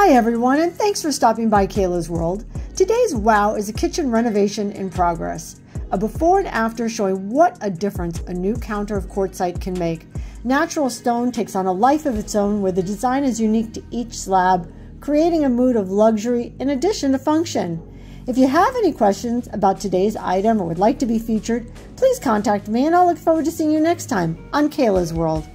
Hi, everyone, and thanks for stopping by Kayla's World. Today's wow is a kitchen renovation in progress. A before and after showing what a difference a new counter of quartzite can make. Natural stone takes on a life of its own where the design is unique to each slab, creating a mood of luxury in addition to function. If you have any questions about today's item or would like to be featured, please contact me and I'll look forward to seeing you next time on Kayla's World.